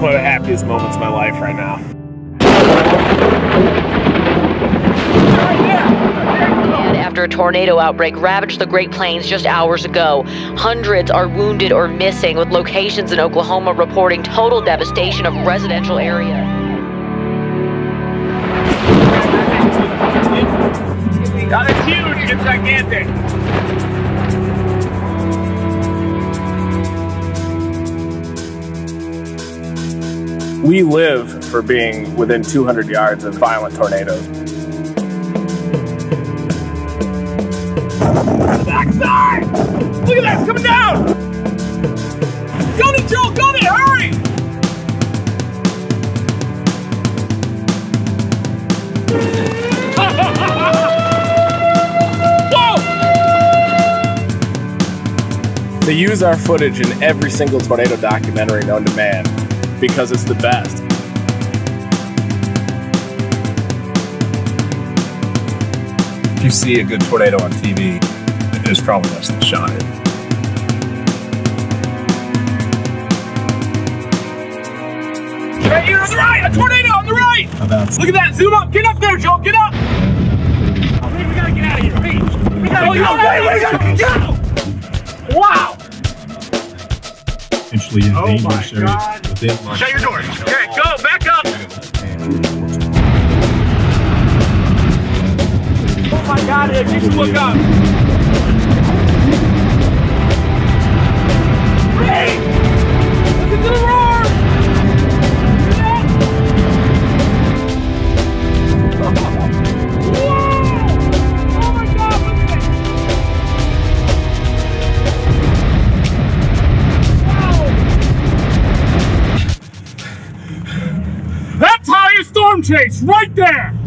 one of the happiest moments of my life right now. After a tornado outbreak ravaged the Great Plains just hours ago, hundreds are wounded or missing, with locations in Oklahoma reporting total devastation of residential areas. God, it's huge. It's gigantic. We live for being within 200 yards of violent tornadoes. Backside! Look at that, it's coming down! Joel, go me, hurry! Whoa! They use our footage in every single tornado documentary known to man because it's the best. If you see a good tornado on TV, it's probably less than shot it. Right here on the right! A tornado on the right! Look at that! Zoom up! Get up there, Joel! Get up! Oh, we gotta get out of here! Hey, we gotta oh, go! Hey, we gotta go! Wow! Potentially in Oh areas within Shut your doors! Okay, go! Back up! Oh my God! Should look up! Chase, right there!